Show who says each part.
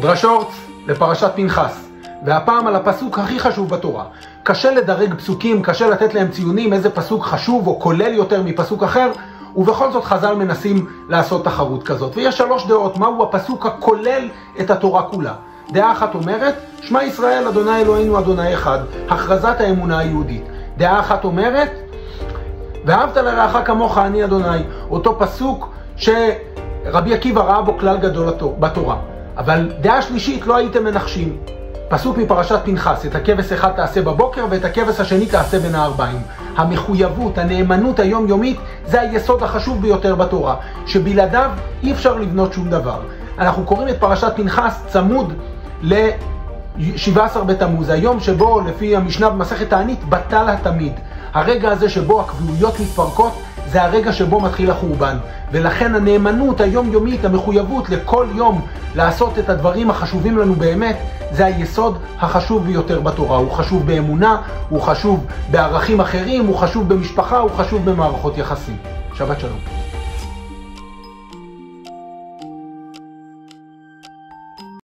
Speaker 1: דרשות לפרשת פנחס, והפעם על הפסוק הכי חשוב בתורה. קשה לדרג פסוקים, קשה לתת להם ציונים איזה פסוק חשוב או כולל יותר מפסוק אחר, ובכל זאת חז"ל מנסים לעשות תחרות כזאת. ויש שלוש דעות, מהו הפסוק הכולל את התורה כולה. דעה אחת אומרת, שמע ישראל, אדוני אלוהינו, אדוני אחד, הכרזת האמונה היהודית. דעה אחת אומרת, ואהבת לרעך כמוך אני אדוני, אותו פסוק שרבי עקיבא ראה בו כלל גדול בתורה. אבל דעה שלישית לא הייתם מנחשים. פסוק מפרשת פנחס, את הכבש אחד תעשה בבוקר ואת הכבש השני תעשה בין הארבעים. המחויבות, הנאמנות היומיומית, זה היסוד החשוב ביותר בתורה, שבלעדיו אי אפשר לבנות שום דבר. אנחנו קוראים את פרשת פנחס צמוד ל-17 בתמוז, היום שבו, לפי המשנה במסכת תענית, בטל התמיד. הרגע הזה שבו הקביעויות מתפרקות, זה הרגע שבו מתחיל החורבן. ולכן הנאמנות היומיומית, המחויבות לכל יום לעשות את הדברים החשובים לנו באמת, זה היסוד החשוב ביותר בתורה. הוא חשוב באמונה, הוא חשוב בערכים אחרים, הוא חשוב במשפחה, הוא חשוב במערכות יחסים. שבת שלום.